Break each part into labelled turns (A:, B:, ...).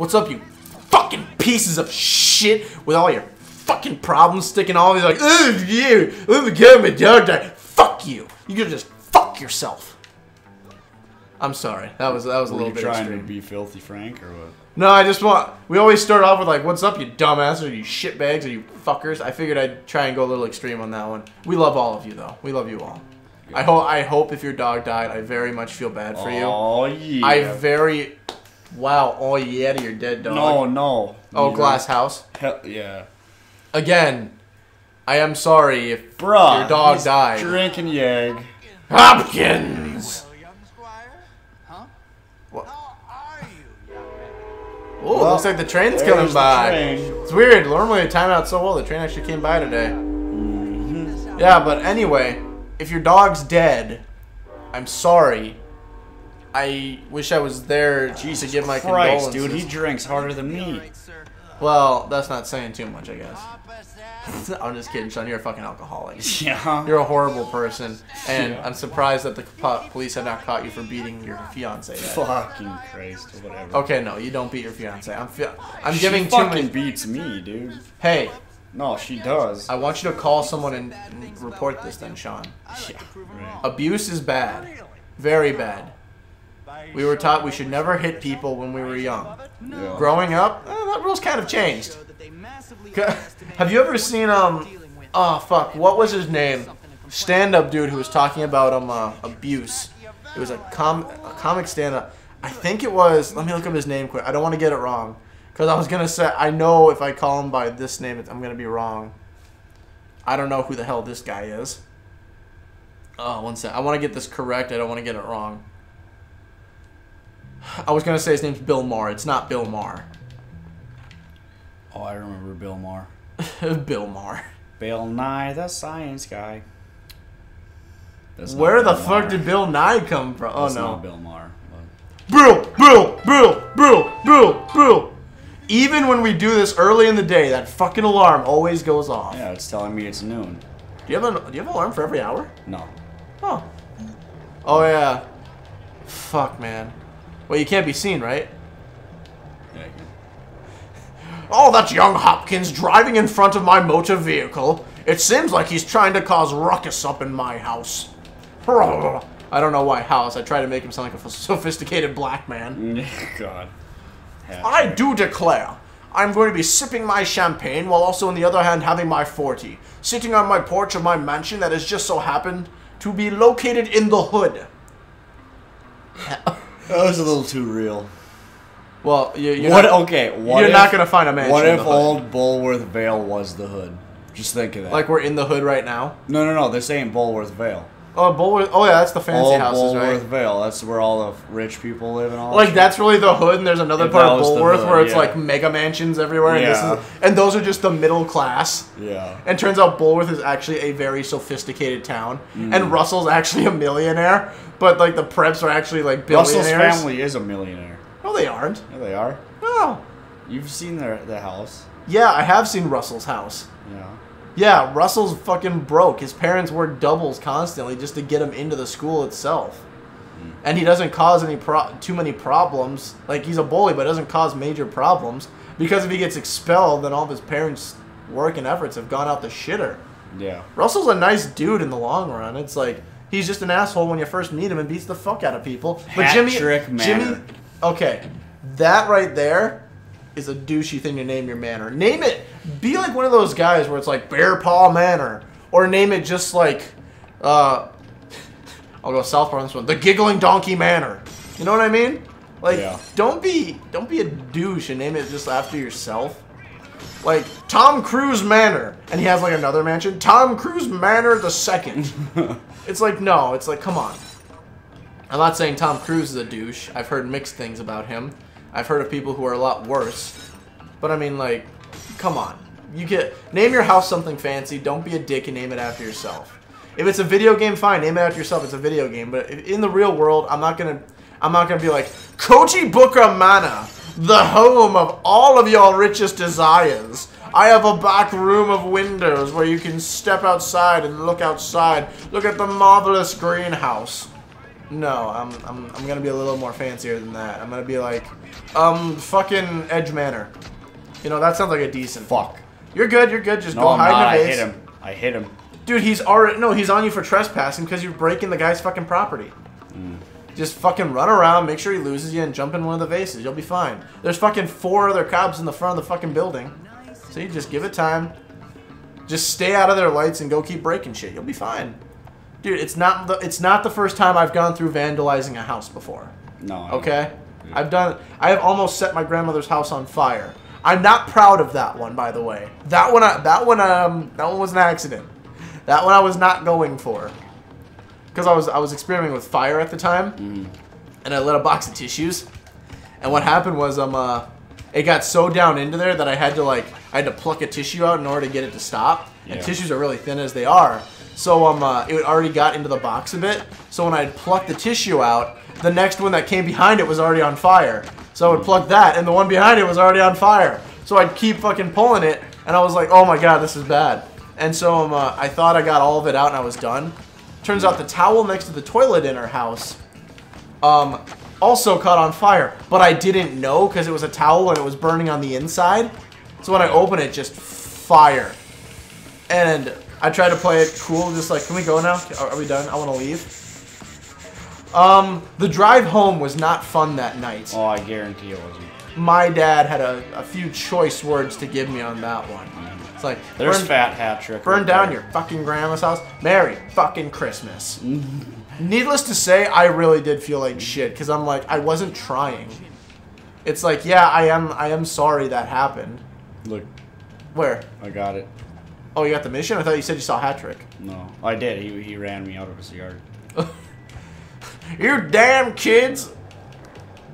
A: What's up, you fucking pieces of shit with all your fucking problems sticking all these like, oh yeah, I'm a girl, my dog died. Fuck you. You could just fuck yourself. I'm sorry. That was that was a
B: Were
A: little
B: you
A: bit
B: trying
A: extreme.
B: to be filthy Frank or what?
A: No, I just want. We always start off with like, "What's up, you dumbasses, or you shitbags, or you fuckers." I figured I'd try and go a little extreme on that one. We love all of you, though. We love you all. I hope. I hope if your dog died, I very much feel bad for you.
B: Oh yeah.
A: I very. Wow. Oh yeah, to your dead dog.
B: no no.
A: Oh,
B: You
A: glass house.
B: Hell, yeah.
A: Again, I am sorry if
B: Bruh.
A: your dog
B: he's
A: died.
B: Drinking yag.
A: Hopkins.
C: Squire? Huh?
A: What?
C: How are you, young man?
A: Oh,
B: Well,
A: looks like the train's
B: there's
A: coming
B: the
A: by.
B: train.
A: It's weird. Normally, it timed out so well. The train actually came by today. Mm-hmm. Yeah, but anyway, if your dog's dead, I'm sorry. I wish I was there
B: Jesus
A: to give my
B: Christ,
A: condolences.
B: dude, he drinks harder than me.
A: Well, that's not saying too much, I guess. I'm just kidding, Sean. You're a fucking alcoholic.
B: Yeah.
A: You're a horrible person, and
B: Yeah.
A: I'm surprised that the police have not caught you for beating your fiance. Yet.
B: Fucking Christ, whatever.
A: Okay, no, you don't beat your fiance. I'm fi- I'm
B: she
A: giving too
B: fucking
A: many.
B: beats me, dude.
A: Hey,
B: No, she does.
A: I want you to call someone and, and report this, then, Sean.
B: yeah, right.
A: Abuse is bad, very bad. We were taught we should never hit people when we were young.
B: Yeah.
A: Growing up, eh, that rule's kind of changed. Have you ever seen um? Oh fuck, what was his name? Stand-up dude who was talking about um uh, abuse. It was a com a comic stand-up. I think it was. Let me look up his name quick. I don't want to get it wrong, because I was gonna say I know if I call him by this name, I'm gonna be wrong. I don't know who the hell this guy is. Oh, one sec. I want to get this correct. I don't want to get it wrong. I was gonna say his name's Bill Maher. It's not Bill Maher.
B: Oh, I remember Bill Maher.
A: Bill Maher.
B: Bill Nye, the science guy. That's
A: Where the
B: Bill
A: fuck
B: Maher.
A: did Bill Nye come from? Oh
B: That's
A: no.
B: not Bill Maher.
A: Bill, Bill, Bill, Bill, Bill, Bill. Even when we do this early in the day, that fucking alarm always goes off.
B: Yeah, it's telling me it's noon.
A: Do you have an Do you have an alarm for every hour?
B: No.
A: Oh. Oh yeah. Fuck man. Well, you can't be seen, right?
B: Yeah,
A: Oh, that's young Hopkins driving in front of my motor vehicle. It seems like he's trying to cause ruckus up in my house. I don't know why house. I try to make him sound like a sophisticated black man.
B: God. Yeah.
A: I do declare, I'm going to be sipping my champagne while also, on the other hand, having my 40, sitting on my porch of my mansion that has just so happened to be located in the hood.
B: That was a little too real.
A: Well, you, you're
B: what?
A: not,
B: okay. What
A: you're
B: if,
A: not gonna find a mansion.
B: What
A: in
B: if old Bullworth Vale was the hood? Just think of that.
A: like we're in the hood right now?
B: no, no, no. This ain't Bullworth Vale.
A: Oh, Bullworth. Oh yeah, that's the fancy
B: Old
A: houses,
B: Bullworth
A: right?
B: Vale. That's where all the rich people live and all.
A: Like that's really the hood, and there's another part of Bullworth
B: hood,
A: where it's
B: yeah.
A: like mega mansions everywhere, and,
B: Yeah.
A: this is, and those are just the middle class.
B: Yeah.
A: And turns out Bullworth is actually a very sophisticated town,
B: Mm.
A: and Russell's actually a millionaire, but like the preps are actually like billionaires.
B: Russell's family is a millionaire.
A: No, they aren't.
B: Yeah, they are.
A: No.
B: You've seen their the house.
A: Yeah, I have seen Russell's house.
B: Yeah.
A: Yeah, Russell's fucking broke. His parents work doubles constantly just to get him into the school itself. And he doesn't cause any pro- too many problems. Like he's a bully, but doesn't cause major problems because if he gets expelled, then all of his parents' work and efforts have gone out the shitter.
B: Yeah.
A: Russell's a nice dude in the long run. It's like he's just an asshole when you first meet him and beats the fuck out of people. But Jimmy, Jimmy, okay, that right there is a douchey thing to name your manor. Name it. Be like one of those guys where it's like Bear Paw Manor, or name it just like, uh, I'll go South on this one. The Giggling Donkey Manor. You know what I mean? Like,
B: Yeah.
A: don't be don't be a douche and name it just after yourself. Like Tom Cruise Manor, and he has like another mansion. Tom Cruise Manor the second. it's like no, it's like come on. I'm not saying Tom Cruise is a douche. I've heard mixed things about him. I've heard of people who are a lot worse. But I mean, like, come on. You get name your house something fancy. Don't be a dick and name it after yourself. If it's a video game, fine. Name it after yourself. It's a video game. But in the real world, I'm not gonna. I'm not gonna be like Booker Manor, the home of all of your richest desires. I have a back room of windows where you can step outside and look outside. Look at the marvelous greenhouse. No, I'm, I'm, I'm gonna be a little more fancier than that. I'm gonna be like, um, fucking Edge Manor. You know, that sounds like a decent.
B: Fuck.
A: You're good, you're good. Just
B: No,
A: go
B: I'm
A: hide
B: not. I
A: in a vase.
B: hit him. I hit him.
A: Dude, he's already no, he's on you for trespassing because you're breaking the guy's fucking property.
B: Mm.
A: Just fucking run around, make sure he loses you, and jump in one of the vases. You'll be fine. There's fucking four other cops in the front of the fucking building. So you just give it time. Just stay out of their lights and go keep breaking shit. You'll be fine. Dude, it's not the it's not the first time I've gone through vandalizing a house before.
B: No. I-
A: Okay? I've done I have almost set my grandmother's house on fire. I'm not proud of that one, by the way. That one I, that one um that one was an accident. That one I was not going for. Cuz I was I was experimenting with fire at the time. And I lit a box of tissues. And what happened was um uh it got so down into there that I had to like I had to pluck a tissue out in order to get it to stop. And tissues are really thin as they are. So um uh, it already got into the box a bit. So when I plucked the tissue out, the next one that came behind it was already on fire. So I would plug that, and the one behind it was already on fire. So I'd keep fucking pulling it, and I was like, oh my god, this is bad. And so um, uh, I thought I got all of it out and I was done. Turns out the towel next to the toilet in our house um, also caught on fire. But I didn't know because it was a towel and it was burning on the inside. So when I opened it, just fire. And I tried to play it cool, just like, can we go now? Are we done? I want to leave. Um, the drive home was not fun that night.
B: Oh, I guarantee it wasn't.
A: My dad had a, a few choice words to give me on that one. It's like,
B: There's
A: burn,
B: fat Hattrick.
A: burn
B: right
A: down
B: there.
A: your fucking grandma's house. Merry fucking Christmas. Needless to say, I really did feel like shit because I'm like, I wasn't trying. It's like, yeah, I am. I am sorry that happened.
B: Look,
A: Where?
B: I got it.
A: Oh, you got the mission? I thought you said you saw Hattrick.
B: No, I did. He, he ran me out of his yard.
A: You damn kids.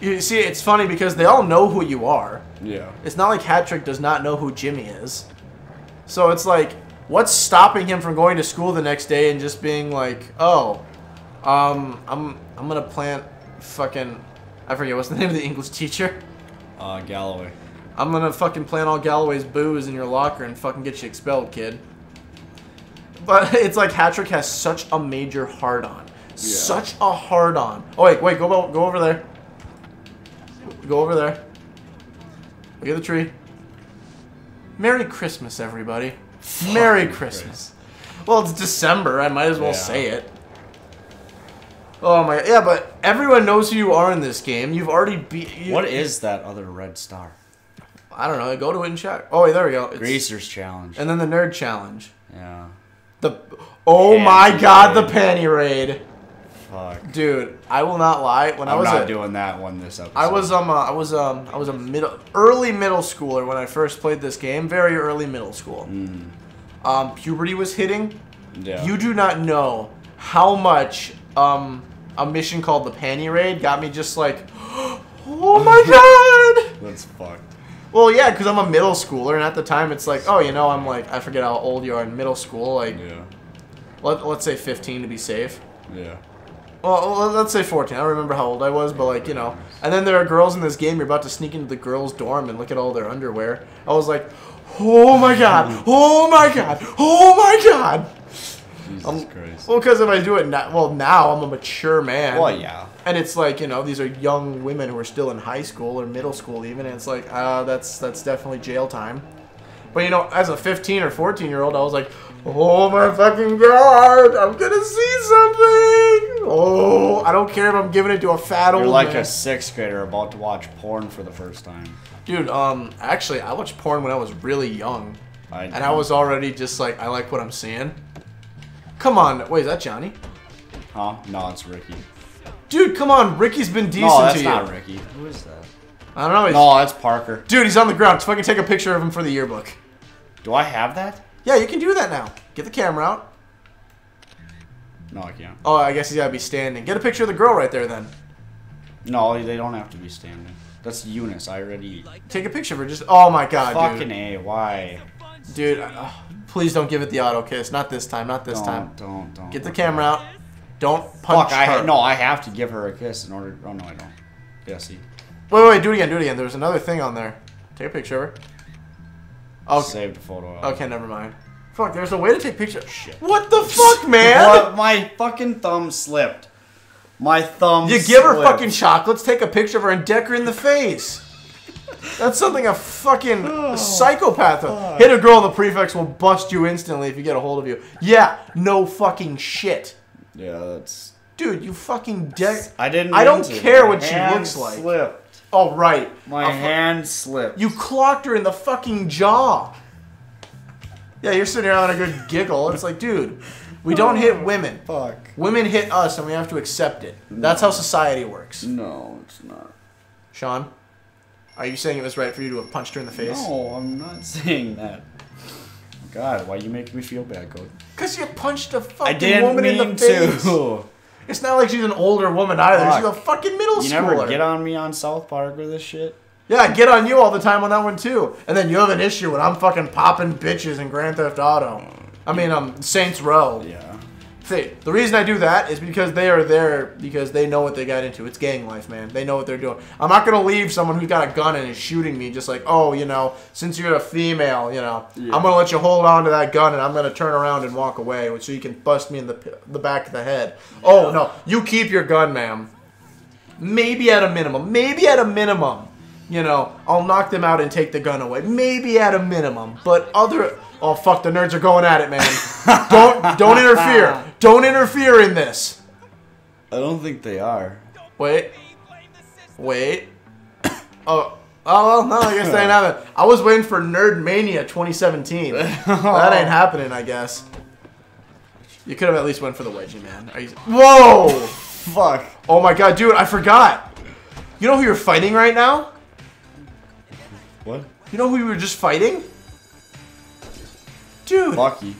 A: You see, it's funny because they all know who you are.
B: Yeah.
A: It's not like Hattrick does not know who Jimmy is. So it's like, what's stopping him from going to school the next day and just being like, oh, um, I'm I'm gonna plant fucking, I forget what's the name of the English teacher.
B: Uh, Galloway.
A: I'm gonna fucking plant all Galloway's booze in your locker and fucking get you expelled, kid. But it's like Hattrick has such a major hard on. Such a hard on. Oh wait, wait, go go over there. Go over there. Look at the tree. Merry Christmas, everybody. Merry Christmas. Well, it's December. I might as well
B: Yeah.
A: say it. Oh my, yeah, but everyone knows who you are in this game. You've already beat. You,
B: What is that other red star?
A: I don't know. Go to it and check. Oh, wait, there we go. It's-
B: Greaser's challenge.
A: And then the nerd challenge.
B: yeah.
A: The oh my
B: Panty
A: god, the
B: raid.
A: panty raid,
B: Fuck.
A: dude. I will not lie. When I
B: I'm
A: was
B: not
A: a,
B: doing that one this episode.
A: I was um uh, I was um I was a middle early middle schooler when I first played this game. Very early middle school. Um, puberty was hitting.
B: Yeah.
A: You do not know how much um a mission called the panty raid got me just like, oh my god.
B: That's fucked.
A: Well, yeah, because I'm a middle schooler, and at the time it's like, oh, you know, I'm like, I forget how old you are in middle school, like,
B: Yeah.
A: let, let's say 15 to be safe.
B: Yeah.
A: Well, well, let's say 14. I don't remember how old I was, but like, you know. And then there are girls in this game, you're about to sneak into the girls' dorm and look at all their underwear. I was like, oh my god, oh my god, oh my god.
B: Jesus
A: Um,
B: Christ.
A: Well, because if I do it now, well, now I'm a mature man.
B: Well, yeah.
A: And it's like, you know, these are young women who are still in high school or middle school even, and it's like, uh, that's that's definitely jail time. But you know, as a 15 or 14 year old, I was like, oh my fucking god, I'm gonna see something. Oh, I don't care if I'm giving it to a fat old
B: You're like
A: man.
B: a sixth grader about to watch porn for the first time.
A: Dude, um, actually, I watched porn when I was really young,
B: I
A: and I was already just like, I like what I'm seeing. Come on, wait, is that Johnny?
B: Huh? No, it's Ricky.
A: Dude, come on, Ricky's been decent
B: No, that's
A: to you.
B: not Ricky. Who is that?
A: I don't know. He's,
B: No, that's Parker.
A: Dude, he's on the ground. Fucking take a picture of him for the yearbook.
B: Do I have that?
A: Yeah, you can do that now. Get the camera out.
B: No, I can't.
A: Oh, I guess he's gotta be standing. Get a picture of the girl right there then.
B: No, they don't have to be standing. That's Eunice. I already.
A: Take a picture of her. Just. Oh my god,
B: Fucking
A: dude.
B: A. Why?
A: Dude, uh, please don't give it the auto kiss. Not this time. Not this
B: don't,
A: time.
B: Don't, don't.
A: Get the camera out. Don't punch
B: Fuck, I
A: her.
B: no, I have to give her a kiss in order. Oh no, I don't. Yeah, see.
A: Wait, wait, do it again. Do it again. There's another thing on there. Take a picture of her. Okay.
B: Saved a photo.
A: Okay, never mind. Fuck, there's a way to take pictures.
B: Shit.
A: What the fuck, man?
B: What? My fucking thumb slipped. My thumb.
A: You give her
B: slipped.
A: fucking chocolates, take a picture of her, and deck her in the face. That's something a fucking
B: Oh,
A: psychopath. would- Hit a girl, the prefects will bust you instantly if you get a hold of you. Yeah, no fucking shit.
B: Yeah, that's.
A: Dude, you fucking deck.
B: I didn't.
A: I don't care what she looks like.
B: Slipped.
A: Oh, right.
B: My
A: fu-
B: hand slipped.
A: You clocked her in the fucking jaw. Yeah, you're sitting having a good giggle. It's like, dude, we don't hit oh, women.
B: Fuck.
A: Women hit us, and we have to accept it. That's how society works.
B: No, it's not.
A: Sean, are you saying it was right for you to have punched her in the face?
B: No, I'm not saying that. God, why you make me feel bad, Code?
A: Because you punched a
B: I
A: fucking woman in the face.
B: I didn't mean to.
A: It's not like she's an older woman either.
B: Fuck.
A: She's a fucking middle
B: You
A: schooler.
B: never get on me on South Park or this shit.
A: Yeah, I get on you all the time on that one too. And then you have an issue when I'm fucking popping bitches in Grand Theft Auto. I mean, um, Saints Row.
B: Yeah.
A: The reason I do that is because they are there because they know what they got into. It's gang life, man. They know what they're doing. I'm not gonna leave someone who's got a gun and is shooting me just like, oh, you know, since you're a female, you know,
B: Yeah.
A: I'm gonna let you hold on to that gun and I'm gonna turn around and walk away so you can bust me in the the back of the head. Oh no, you keep your gun, ma'am. Maybe at a minimum. Maybe at a minimum. You know, I'll knock them out and take the gun away. Maybe at a minimum. But other Oh fuck, the nerds are going at it, man. don't don't interfere. Don't interfere in this.
B: I don't think they are.
A: Wait. Wait. Oh. Oh well, no, I guess they ain't happening. I was waiting for Nerd Mania 2017. that ain't happening, I guess. You could have at least went for the wedgie, man. You... Whoa!
B: Fuck.
A: Oh my god, dude, I forgot. You know who you're fighting right now?
B: What?
A: You know who we were just fighting? Dude.
B: Bucky.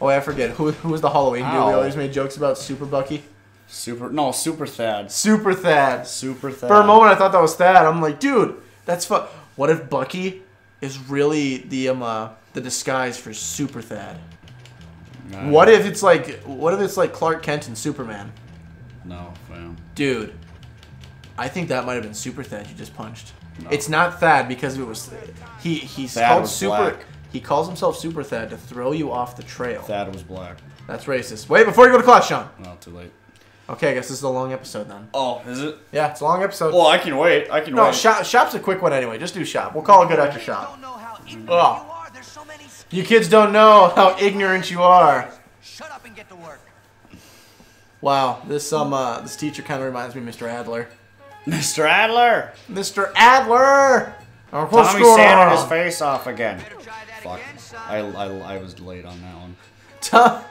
A: Oh, I forget. Who, who was the Halloween dude we always made jokes about? Super Bucky?
B: Super. No, Super Thad.
A: Super Thad.
B: Super Thad.
A: For a moment, I thought that was Thad. I'm like, dude, that's fu- What if Bucky is really the um uh, the disguise for Super Thad?
B: Nah,
A: What if it's like what if it's like Clark Kent and Superman?
B: No, fam.
A: Dude, I think that might have been Super Thad you just punched.
B: No.
A: It's not Thad because it was he he's
B: Thad
A: called
B: was
A: Super.
B: black.
A: He calls himself Super Thad to throw you off the trail.
B: Thad was black.
A: That's racist. Wait, before you go to class, Sean.
B: No, too late.
A: Okay, I guess this is a long episode then.
B: Oh, is it?
A: Yeah, it's a long episode.
B: Well, I can wait. I can
A: no,
B: wait.
A: shop, shop's a quick one anyway. Just do shop. We'll call it good after shop.
C: don't know how ignorant
A: Oh.
C: you so
A: You kids don't know how ignorant you are.
C: Shut up and get to work.
A: Wow, this um uh, this teacher kind of reminds me of Mr. Adler.
B: Mr. Adler.
A: Mr. Adler. What's
B: Tommy
A: going
B: sanded
A: on?
B: his face off again.
C: Better try that
B: Fuck.
C: again.
B: I, I, I was late on that one.
A: Tom.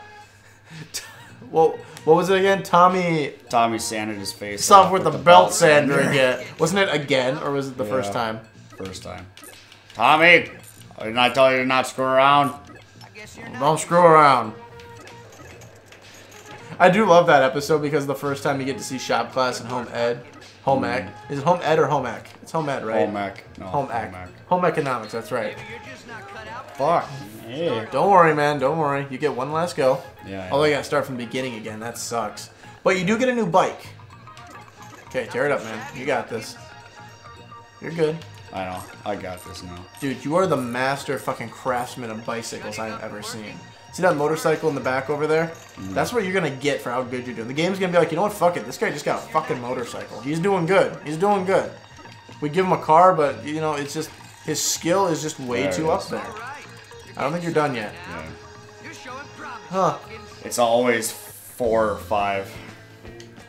A: Well, what was it again? Tommy
B: Tommy sanded his face
A: stuff
B: off
A: with the belt sander again. Wasn't it again, or was it the first time?
B: First time. Tommy, didn't I tell you to not screw around?
C: I guess you're not.
A: Don't screw around. I do love that episode because the first time you get to see shop class and home ed, home ec. Is it home ed or home ec? It's home ed, right?
B: Home ec. No,
A: Home ec. Home economics. That's right.
C: Maybe you're just not cut out. for
B: Fuck. Hey.
A: Don't worry, man. Don't worry. You get one last go.
B: Yeah.
A: Although you gotta start from the beginning again. That sucks. But you do get a new bike. Okay, tear it up, man. You got this. You're good.
B: I know. I got this now.
A: Dude, you are the master fucking craftsman of bicycles I've ever seen. See that motorcycle in the back over there?
B: Mm.
A: That's what you're gonna get for how good you're doing. The game's gonna be like, you know what, fuck it. This guy just got a fucking motorcycle. He's doing good. He's doing good. We give him a car, but you know, it's just his skill is just way
B: There
A: too up there.
C: All right.
A: I don't think you're done yet.
B: Yeah.
C: You're showing promise.
A: Huh.
B: It's always four or five.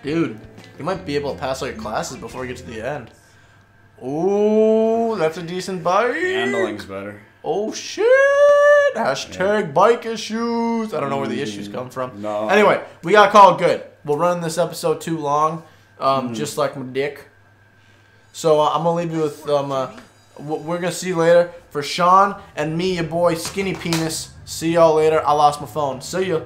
A: Dude, you might be able to pass all your classes before you get to the end. Ooh, that's a decent bike.
B: Handling's better.
A: Oh shit! Hashtag bike issues. I don't know where the issues come from.
B: No.
A: Anyway, we got called good. We'll run this episode too long, um,
B: Mm.
A: just like my dick. So uh, I'm gonna leave you with um, uh, we're gonna see you later for Sean and me, your boy Skinny Penis. See y'all later. I lost my phone. See ya.